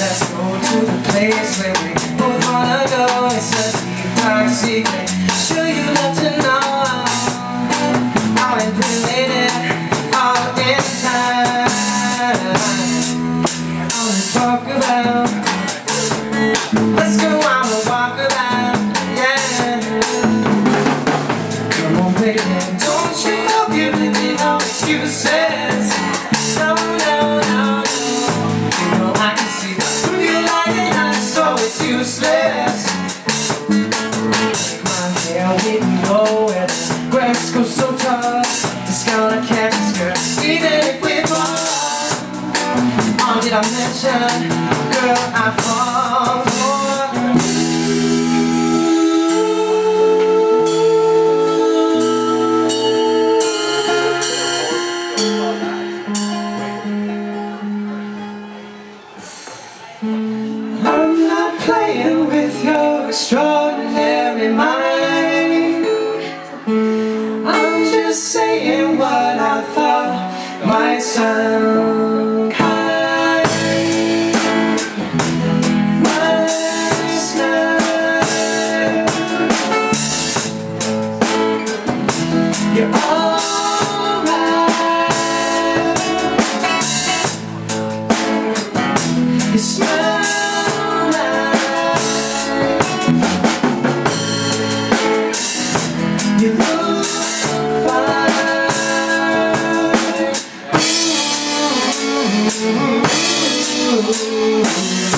let's go to the place where we both wanna go. It's a deep dark secret. Sure you love to know How it related all in time. To talk about. Let's go on a walkabout, yeah. Come on baby, don't you know you really no excuses grass goes so tall It's gonna catch us girl, even if we fall Oh, did I mention saying what I thought. Might sound You're alright. You smile You look Ooh, ooh.